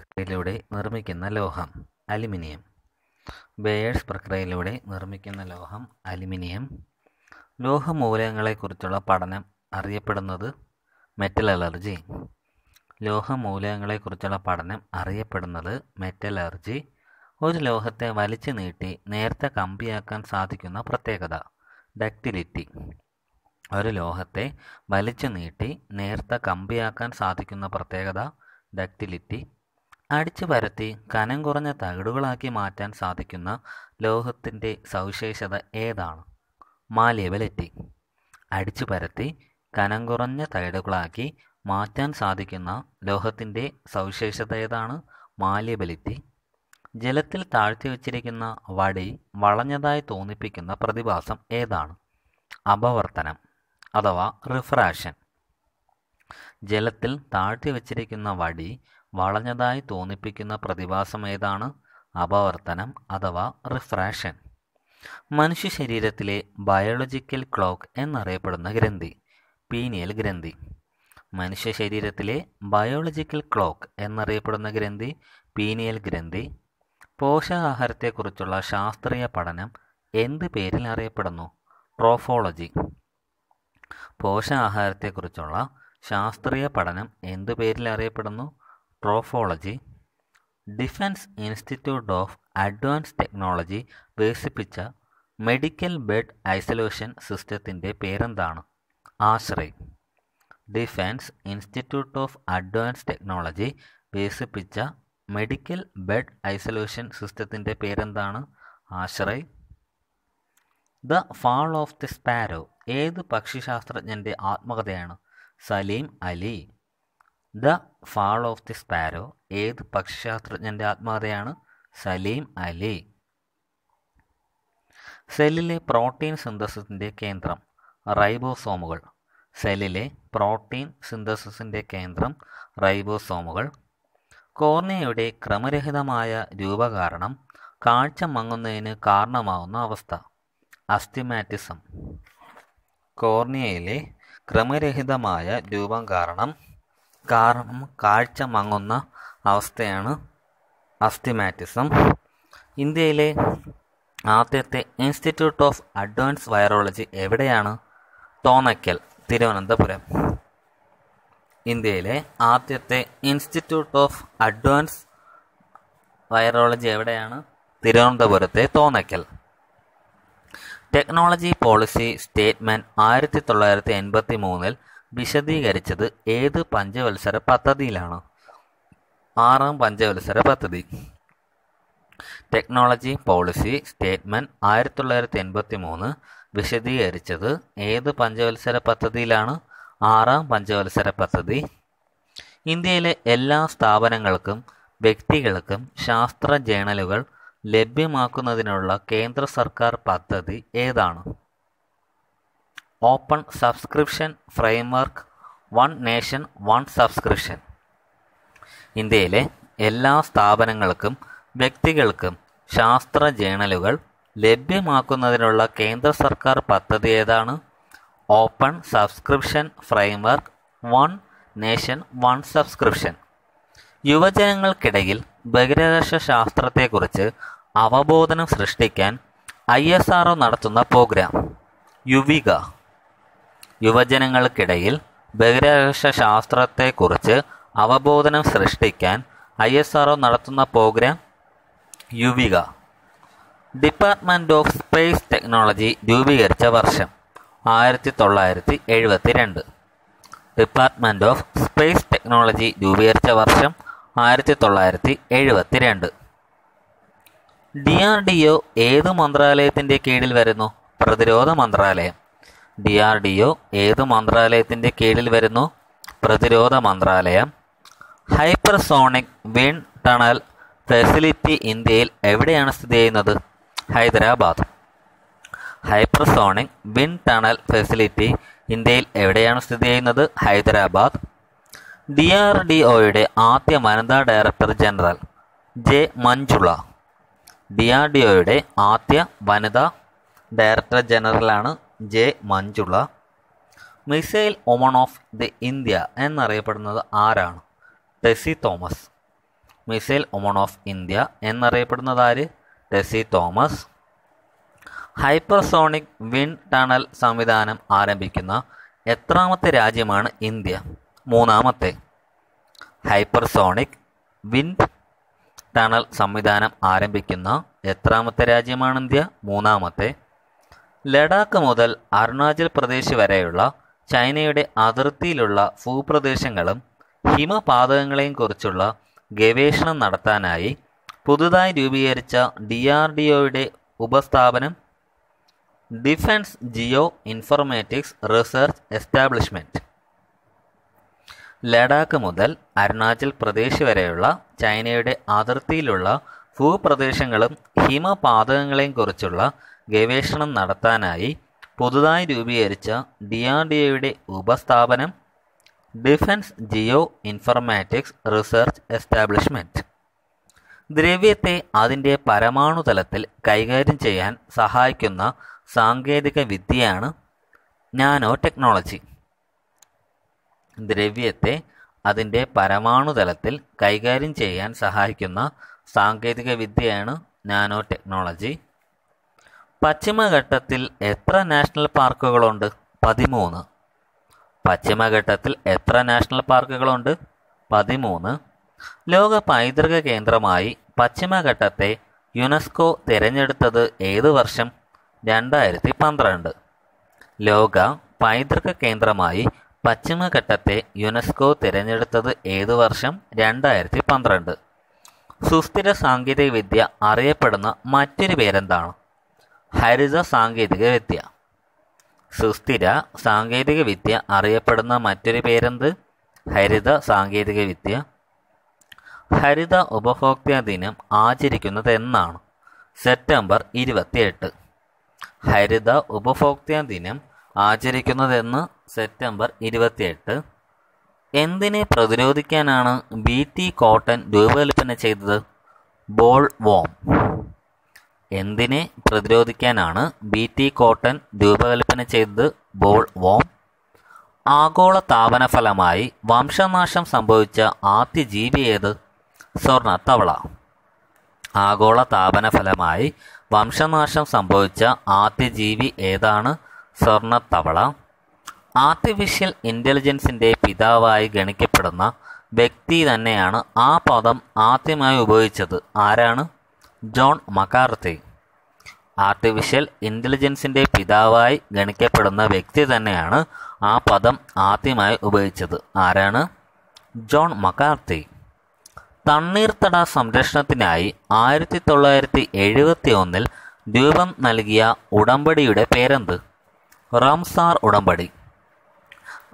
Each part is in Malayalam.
പ്രക്രിയയിലൂടെ നിർമ്മിക്കുന്ന ലോഹം അലുമിനിയം. ബേയേഴ്സ് പ്രക്രിയയിലൂടെ നിർമ്മിക്കുന്ന ലോഹം അലുമിനിയം. ലോഹമൂലകങ്ങളെക്കുറിച്ചുള്ള പഠനം അറിയപ്പെടുന്നത് മെറ്റൽ അലർജി ലോഹമൂലകങ്ങളെക്കുറിച്ചുള്ള പഠനം അറിയപ്പെടുന്നത് മെറ്റൽ അലർജി ഒരു ലോഹത്തെ വലിച്ചു നീട്ടി നേരത്തെ കമ്പിയാക്കാൻ സാധിക്കുന്ന പ്രത്യേകത ഡക്റ്റിലിറ്റി ഒരു ലോഹത്തെ വലിച്ചു നീട്ടി നേർത്ത കമ്പിയാക്കാൻ സാധിക്കുന്ന പ്രത്യേകത ഡക്റ്റിലിറ്റി അടിച്ചു പരത്തി കനം കുറഞ്ഞ തകിടുകളാക്കി മാറ്റാൻ സാധിക്കുന്ന ലോഹത്തിന്റെ സവിശേഷത ഏതാണ്? മാലിയബിലിറ്റി അടിച്ചു പരത്തി കനം കുറഞ്ഞ തകിടുകളാക്കി മാറ്റാൻ സാധിക്കുന്ന ലോഹത്തിന്റെ സവിശേഷത ഏതാണ്? മാലിയബിലിറ്റി ജലത്തിൽ താഴ്ത്തി വച്ചിരിക്കുന്ന വടി വളഞ്ഞതായി തോന്നിപ്പിക്കുന്ന പ്രതിഭാസം ഏതാണ്? അപവർത്തനം അഥവാ റിഫ്രാക്ഷൻ ജലത്തിൽ താഴ്ത്തി വച്ചിരിക്കുന്ന വടി വളഞ്ഞതായി തോന്നിപ്പിക്കുന്ന പ്രതിഭാസം ഏതാണ്? അപവർത്തനം അഥവാ റിഫ്രാക്ഷൻ. മനുഷ്യ ശരീരത്തിലെ ബയോളജിക്കൽ ക്ലോക്ക് എന്നറിയപ്പെടുന്ന ഗ്രന്ഥി പീനിയൽ ഗ്രന്ഥി. മനുഷ്യ ശരീരത്തിലെ ബയോളജിക്കൽ ക്ലോക്ക് എന്നറിയപ്പെടുന്ന ഗ്രന്ഥി പീനിയൽ ഗ്രന്ഥി. പോഷകാഹാരത്തെക്കുറിച്ചുള്ള ശാസ്ത്രീയ പഠനം എന്ത് പേരിൽ അറിയപ്പെടുന്നു? ട്രോഫോളജി. പോഷകാഹാരത്തെക്കുറിച്ചുള്ള ശാസ്ത്രീയ പഠനം എന്തു പേരിൽ അറിയപ്പെടുന്നു? Trophology. Defence institute of advance technology വികസിപ്പിച്ച മെഡിക്കൽ ബെഡ് ഐസൊലേഷൻ സിസ്റ്റത്തിന്റെ പേരെന്താണ്? Ashray. Defence institute of advance technology വികസിപ്പിച്ച മെഡിക്കൽ ബെഡ് ഐസൊലേഷൻ സിസ്റ്റത്തിന്റെ പേരെന്താണ്? Ashray. The fall of the sparrow ഏത് പക്ഷിശാസ്ത്രജ്ഞന്റെ ആത്മകഥയാണ്? Salim Ali. The fall of the sparrow ഏത് പക്ഷിശാസ്ത്രജ്ഞന്റെ ആത്മകഥയാണ് സലീം അലി. സെല്ലിലെ പ്രോട്ടീൻ സിന്തസിസിന്റെ കേന്ദ്രം റൈബോസോമുകൾ. സെല്ലിലെ പ്രോട്ടീൻ സിന്തസിസിന്റെ കേന്ദ്രം റൈബോസോമുകൾ. കോർണിയയുടെ ക്രമരഹിതമായ രൂപകാരണം കാഴ്ച മങ്ങുന്നതിന് കാരണമാവുന്ന അവസ്ഥ. അസ്തിമാറ്റിസം കോർണിയയിലെ ക്രമരഹിതമായ രൂപം കാരണം കാരണം കാഴ്ച മങ്ങുന്ന അവസ്ഥയാണ് അസ്തിമാറ്റിസം ഇന്ത്യയിലെ ആദ്യത്തെ ഇൻസ്റ്റിറ്റ്യൂട്ട് ഓഫ് അഡ്വാൻസ് വൈറോളജി എവിടെയാണ്? തോന്നയ്ക്കൽ തിരുവനന്തപുരം. ഇന്ത്യയിലെ ആദ്യത്തെ ഇൻസ്റ്റിറ്റ്യൂട്ട് ഓഫ് അഡ്വാൻസ് വൈറോളജി എവിടെയാണ്? തിരുവനന്തപുരത്തെ തോന്നയ്ക്കൽ. ടെക്നോളജി പോളിസി സ്റ്റേറ്റ്മെന്റ് ആയിരത്തി തൊള്ളായിരത്തി എൺപത്തി മൂന്നിൽ വിശദീകരിച്ചത് ഏത് പഞ്ചവത്സര പദ്ധതിയിലാണ്? ആറാം പഞ്ചവത്സര പദ്ധതി. ടെക്നോളജി പോളിസി സ്റ്റേറ്റ്മെന്റ് ആയിരത്തി തൊള്ളായിരത്തി എൺപത്തി മൂന്ന് വിശദീകരിച്ചത് ഏത് പഞ്ചവത്സര പദ്ധതിയിലാണ്? ആറാം പഞ്ചവത്സര പദ്ധതി. ഇന്ത്യയിലെ എല്ലാ സ്ഥാപനങ്ങൾക്കും വ്യക്തികൾക്കും ശാസ്ത്ര ജേണലുകൾ ലഭ്യമാക്കുന്നതിനുള്ള കേന്ദ്ര സർക്കാർ പദ്ധതി ഏതാണ്? Open subscription framework one nation one subscription. ഇന്ത്യയിലെ എല്ലാ സ്ഥാപനങ്ങൾക്കും വ്യക്തികൾക്കും ശാസ്ത്ര ജേണലുകൾ ലഭ്യമാക്കുന്നതിനുള്ള കേന്ദ്ര സർക്കാർ പദ്ധതി ഏതാണ്? Open subscription framework one nation one subscription. യുവജനങ്ങൾക്കിടയിൽ ബഹിരാകാശ ശാസ്ത്രത്തെക്കുറിച്ച് അവബോധനം സൃഷ്ടിക്കാൻ ഐ എസ് ആർ നടത്തുന്ന പ്രോഗ്രാം യുവിക. യുവജനങ്ങൾക്കിടയിൽ ബഹിരാകാശ ശാസ്ത്രത്തെക്കുറിച്ച് അവബോധനം സൃഷ്ടിക്കാൻ ഐ എസ് ആർ നടത്തുന്ന programme Yuvika. Department of space technology രൂപീകരിച്ച വർഷം ആയിരത്തി തൊള്ളായിരത്തി എഴുപത്തി രണ്ട് ഡിപ്പാർട്ട്മെന്റ് ഓഫ് സ്പേസ് ടെക്നോളജി രൂപീകരിച്ച വർഷം ആയിരത്തി തൊള്ളായിരത്തി എഴുപത്തി രണ്ട് ഡി ആർ ഡി ഒ ഏത് മന്ത്രാലയത്തിന്റെ കീഴിൽ വരുന്നു? പ്രതിരോധ മന്ത്രാലയം. ഡി ആർ ഡി ഒ ഏത് മന്ത്രാലയത്തിന്റെ കീഴിൽ വരുന്നു? പ്രതിരോധ മന്ത്രാലയം. ഹൈപ്പർസോണിക് വിൻ ടണൽ ഫെസിലിറ്റി ഇന്ത്യയിൽ എവിടെയാണ് സ്ഥിതി ചെയ്യുന്നത്? Hyderabad. Hypersonic wind tunnel facility ഇന്ത്യയിൽ എവിടെയാണ് സ്ഥിതി ചെയ്യുന്നത്? ഹൈദരാബാദ്. ഡി ആർ ഡി ഒയുടെ ആദ്യ വനിതാ director general J Manjula. D R D ഒയുടെ ആദ്യ വനിതാ director ജനറലാണ് J Manjula. Missile woman of the India എന്നറിയപ്പെടുന്നത് ആരാണ്? Tessy Thomas. Missile woman of India എന്നറിയപ്പെടുന്നത് ആര്? Tessy Thomas. Hypersonic wind tunnel സംവിധാനം ആരംഭിക്കുന്ന എത്രാമത്തെ രാജ്യമാണ് ഇന്ത്യ? മൂന്നാമത്തെ. ഹൈപ്പർസോണിക് വിൻഡ് ടണൽ സംവിധാനം ആരംഭിക്കുന്ന എത്രാമത്തെ രാജ്യമാണ് ഇന്ത്യ മൂന്നാമത്തെ. ലഡാക്ക് മുതൽ അരുണാചൽ പ്രദേശ് വരെയുള്ള ചൈനയുടെ അതിർത്തിയിലുള്ള ഭൂപ്രദേശങ്ങളും ഹിമപാതകങ്ങളെയും കുറിച്ചുള്ള ഗവേഷണം നടത്താനായി പുതുതായി രൂപീകരിച്ച ഡി ആർ ഡി ഒയുടെ ഉപസ്ഥാപനം defence geo informatics research establishment Ladakh മുതൽ അരുണാചൽ പ്രദേശ് വരെയുള്ള ചൈനയുടെ അതിർത്തിയിലുള്ള ഭൂപ്രദേശങ്ങളും ഹിമപാതകങ്ങളെയും കുറിച്ചുള്ള ഗവേഷണം നടത്താനായി പുതുതായി രൂപീകരിച്ച ഡി ആർ ഡി ഒയുടെ ഉപസ്ഥാപനം defence geo informatics research establishment ദ്രവ്യത്തെ അതിന്റെ പരമാണു തലത്തിൽ കൈകാര്യം ചെയ്യാൻ സഹായിക്കുന്ന സാങ്കേതിക വിദ്യയാണ് നാനോ ടെക്നോളജി ദ്രവ്യത്തെ അതിന്റെ പരമാണുതലത്തിൽ കൈകാര്യം ചെയ്യാൻ സഹായിക്കുന്ന സാങ്കേതിക വിദ്യയാണ് നാനോ ടെക്നോളജി പശ്ചിമഘട്ടത്തിൽ എത്ര നാഷണൽ പാർക്കുകളുണ്ട്? പതിമൂന്ന്. പശ്ചിമഘട്ടത്തിൽ എത്ര നാഷണൽ പാർക്കുകളുണ്ട്? പതിമൂന്ന്. ലോക പൈതൃക കേന്ദ്രമായി പശ്ചിമഘട്ടത്തെ യുനെസ്കോ തിരഞ്ഞെടുത്തത് ഏത് വർഷം? രണ്ടായിരത്തി പന്ത്രണ്ട്. ലോക പൈതൃക കേന്ദ്രമായി പശ്ചിമഘട്ടത്തെ യുനെസ്കോ തിരഞ്ഞെടുത്തത് ഏതു വർഷം? രണ്ടായിരത്തി പന്ത്രണ്ട് സുസ്ഥിര സാങ്കേതിക വിദ്യ അറിയപ്പെടുന്ന മറ്റൊരു പേരെന്താണ്? ഹരിത സാങ്കേതിക വിദ്യ സുസ്ഥിര സാങ്കേതിക വിദ്യ അറിയപ്പെടുന്ന മറ്റൊരു പേരെന്ത്? ഹരിത സാങ്കേതിക വിദ്യ ഹരിത ഉപഭോക്തൃ ദിനം ആചരിക്കുന്നത് എന്നാണ്. സെപ്റ്റംബർ ഇരുപത്തിയെട്ട്. ഹരിത ഉപഭോക്തൃ ദിനം ആചരിക്കുന്നതെന്ന് സെപ്റ്റംബർ ഇരുപത്തിയെട്ട്. എന്തിനെ പ്രതിരോധിക്കാനാണ് ബി ടി കോട്ടൺ രൂപകൽപ്പന ചെയ്തത്? Boll worm. എന്തിനെ പ്രതിരോധിക്കാനാണ് ബി ടി കോട്ടൺ രൂപകൽപ്പന ചെയ്തത്? Boll worm. ആഗോള താപന ഫലമായി വംശനാശം സംഭവിച്ച ആദ്യ ജീവി ഏത്? സ്വർണ തവള. ആഗോള താപന ഫലമായി വംശനാശം സംഭവിച്ച ആദ്യ ജീവി ഏതാണ്? സ്വർണത്തവള ആർട്ടിഫിഷ്യൽ ഇന്റലിജൻസിന്റെ പിതാവായി ഗണിക്കപ്പെടുന്ന വ്യക്തി തന്നെയാണ് ആ പദം ആദ്യമായി ഉപയോഗിച്ചത്. ആരാണ്? John McCarthy. ആർട്ടിഫിഷ്യൽ ഇന്റലിജൻസിന്റെ പിതാവായി ഗണിക്കപ്പെടുന്ന വ്യക്തി തന്നെയാണ് ആ പദം ആദ്യമായി ഉപയോഗിച്ചത്. ആരാണ്? John McCarthy. തണ്ണീർത്തട സംരക്ഷണത്തിനായി ആയിരത്തി തൊള്ളായിരത്തി എഴുപത്തി ഒന്നിൽ രൂപം നൽകിയ ഉടമ്പടിയുടെ പേരെന്ത്? റംസാർ ഉടമ്പടി.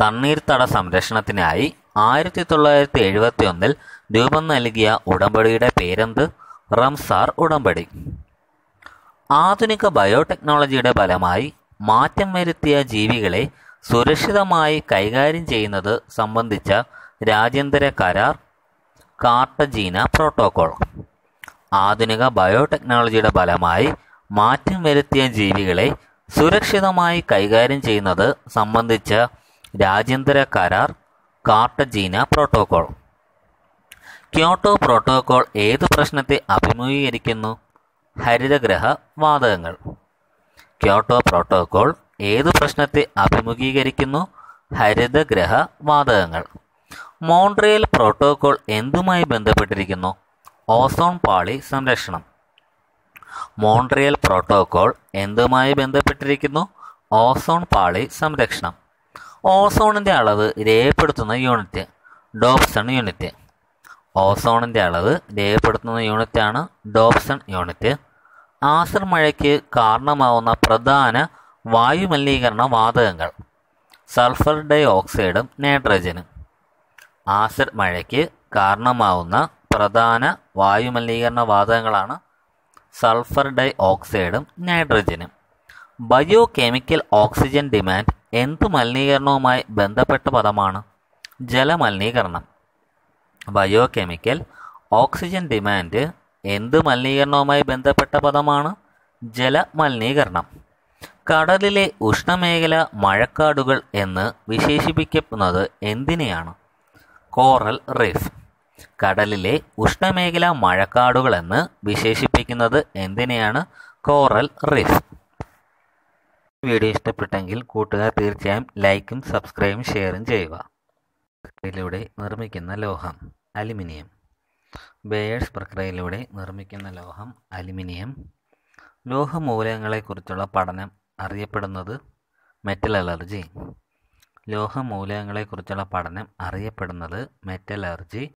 തണ്ണീർത്തട സംരക്ഷണത്തിനായി ആയിരത്തി തൊള്ളായിരത്തി എഴുപത്തി ഒന്നിൽ രൂപം നൽകിയ ഉടമ്പടിയുടെ പേരെന്ത്? റംസാർ ഉടമ്പടി. ആധുനിക ബയോടെക്നോളജിയുടെ ഫലമായി മാറ്റം വരുത്തിയ ജീവികളെ സുരക്ഷിതമായി കൈകാര്യം ചെയ്യുന്നത് സംബന്ധിച്ച രാജ്യാന്തര കരാർ കാർട്ടജീന പ്രോട്ടോകോൾ. ആധുനിക ബയോടെക്നോളജിയുടെ ഫലമായി മാറ്റം വരുത്തിയ ജീവികളെ സുരക്ഷിതമായി കൈകാര്യം ചെയ്യുന്നത് സംബന്ധിച്ച രാജ്യാന്തര കരാർ കാർട്ടജീന പ്രോട്ടോകോൾ. ക്യോട്ടോ പ്രോട്ടോകോൾ ഏത് പ്രശ്നത്തെ അഭിമുഖീകരിക്കുന്നു? ഹരിതഗ്രഹ വാതകങ്ങൾ. ക്യോട്ടോ പ്രോട്ടോകോൾ ഏത് പ്രശ്നത്തെ അഭിമുഖീകരിക്കുന്നു? ഹരിതഗ്രഹ വാതകങ്ങൾ. മോൺട്രിയൽ പ്രോട്ടോകോൾ എന്തുമായി ബന്ധപ്പെട്ടിരിക്കുന്നു? ഓസോൺ പാളി സംരക്ഷണം. മോൺട്രിയൽ പ്രോട്ടോകോൾ എന്തുമായി ബന്ധപ്പെട്ടിരിക്കുന്നു? ഓസോൺ പാളി സംരക്ഷണം. ഓസോണിന്റെ അളവ് രേഖപ്പെടുത്തുന്ന യൂണിറ്റ് ഡോപ്സൺ യൂണിറ്റ്. ഓസോണിന്റെ അളവ് രേഖപ്പെടുത്തുന്ന യൂണിറ്റാണ് ഡോപ്സൺ യൂണിറ്റ്. ആസർ മഴയ്ക്ക് കാരണമാവുന്ന പ്രധാന വായുമലിനീകരണ വാതകങ്ങൾ സൾഫർ ഡൈ ഓക്സൈഡും നൈട്രജനും. ആസിഡ് മഴയ്ക്ക് കാരണമാവുന്ന പ്രധാന വായുമലിനീകരണ വാതകങ്ങളാണ് സൾഫർ ഡൈ ഓക്സൈഡും നൈട്രജനും. ബയോ കെമിക്കൽ ഓക്സിജൻ ഡിമാൻഡ് എന്ത് മലിനീകരണവുമായി ബന്ധപ്പെട്ട പദമാണ്? ജലമലിനീകരണം. ബയോ കെമിക്കൽ ഓക്സിജൻ ഡിമാൻഡ് എന്ത് മലിനീകരണവുമായി ബന്ധപ്പെട്ട പദമാണ്? ജലമലിനീകരണം. കടലിലെ ഉഷ്ണമേഖല മഴക്കാടുകൾ എന്ന് വിശേഷിപ്പിക്കുന്നത് എന്തിനെയാണ്? Coral reef. കടലിലെ ഉഷ്ണമേഖലാ മഴക്കാടുകളെന്ന് വിശേഷിപ്പിക്കുന്നത് എന്തിനെയാണ്? കോറൽ റിഫ് വീഡിയോ ഇഷ്ടപ്പെട്ടെങ്കിൽ കൂട്ടുകാർ തീർച്ചയായും ലൈക്കും സബ്സ്ക്രൈബും ഷെയറും ചെയ്യുക. പ്രക്രിയയിലൂടെ നിർമ്മിക്കുന്ന ലോഹം അലുമിനിയം. ബേയേഴ്സ് പ്രക്രിയയിലൂടെ നിർമ്മിക്കുന്ന ലോഹം അലുമിനിയം. ലോഹമൂലകങ്ങളെക്കുറിച്ചുള്ള പഠനം അറിയപ്പെടുന്നത് മെറ്റൽ അലർജി ലോഹമൂലകങ്ങളെക്കുറിച്ചുള്ള പഠനം അറിയപ്പെടുന്നത് മെറ്റൽ അലർജി